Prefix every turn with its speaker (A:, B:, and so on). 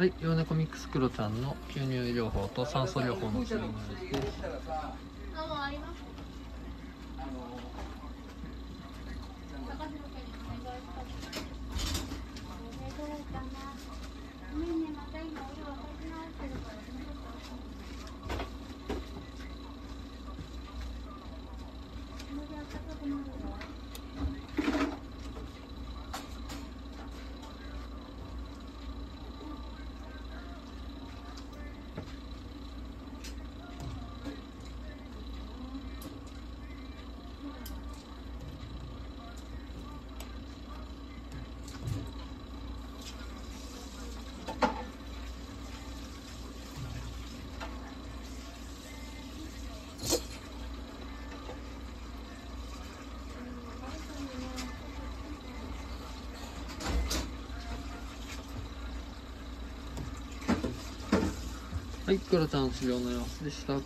A: はい、ヨネコミックスクロちゃんの吸入療法と酸素療法の注入です。はい、クロちゃん治療の様子でした。